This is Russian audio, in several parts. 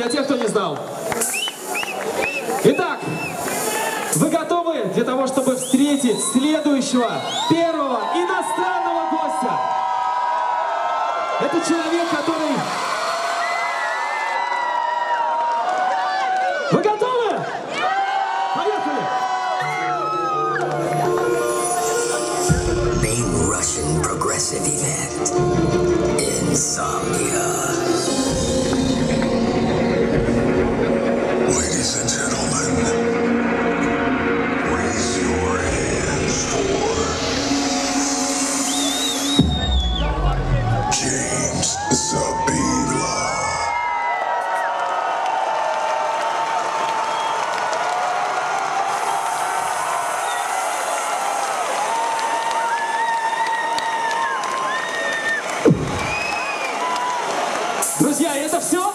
для тех, кто не знал. Итак, вы готовы для того, чтобы встретить следующего, первого иностранного гостя? Это человек, который... Друзья, это все?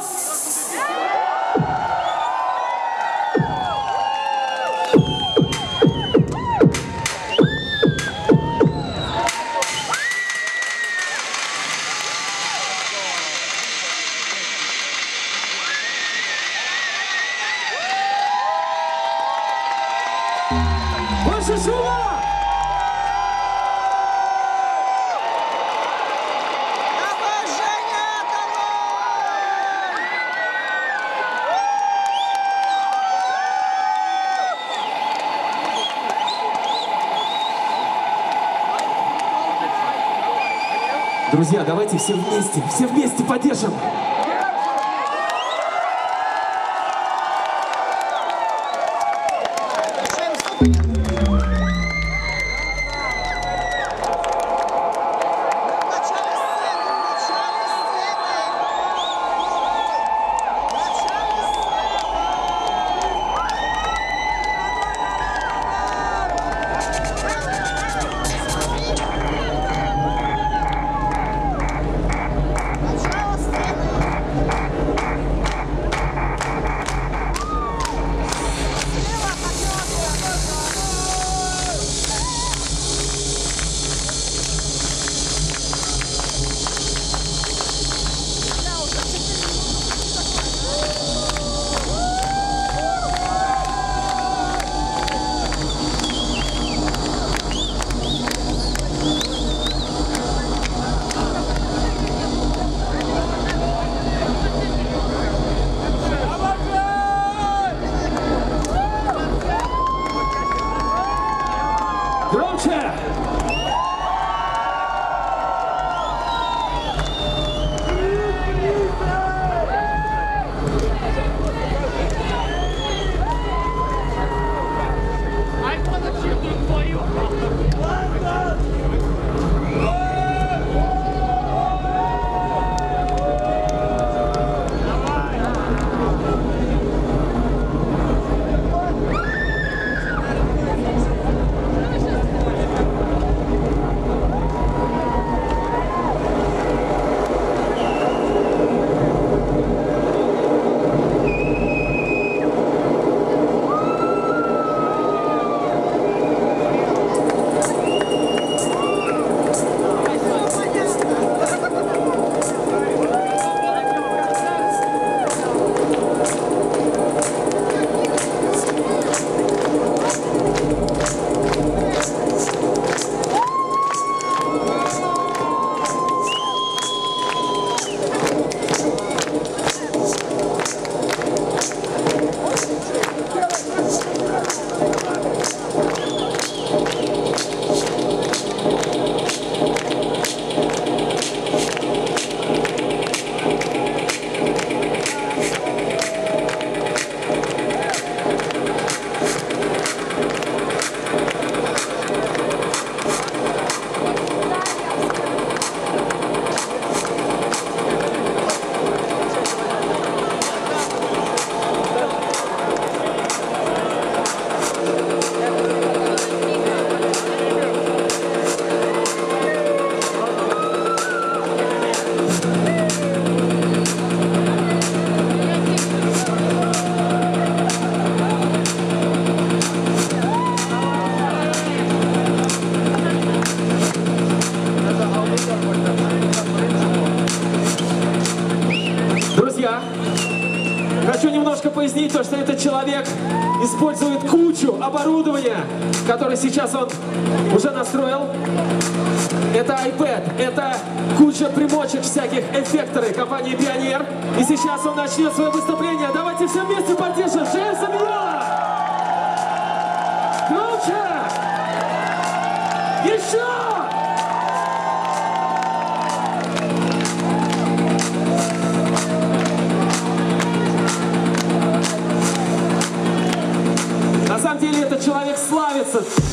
Друзья, давайте все вместе, все вместе поддержим. Пояснить то, что этот человек использует кучу оборудования, которое сейчас он уже настроил. Это iPad, это куча примочек всяких эффекторы компании Пионер. И сейчас он начнет свое выступление. Давайте все вместе поддержим Джеймса Мьюла! Круче! Еще! Listen.